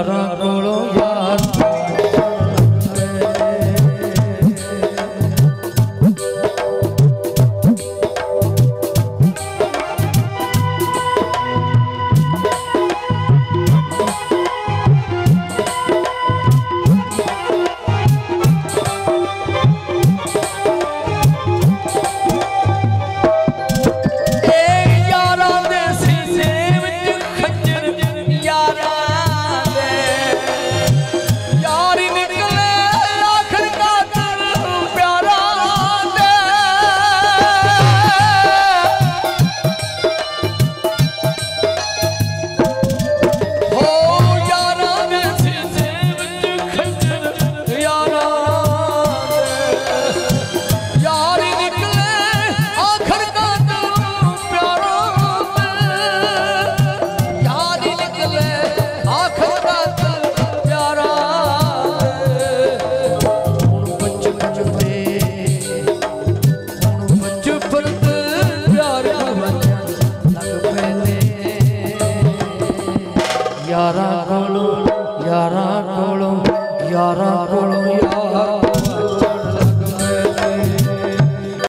ਯਾਰਾਂ ਕੋਲੋਂ ਯਾਰਾਂ ਕੋਲੋਂ ਯਾਰਾਂ ਕੋਲੋਂ ਯਾਰਾਂ ਕੋਲੋਂ ਯਾਰ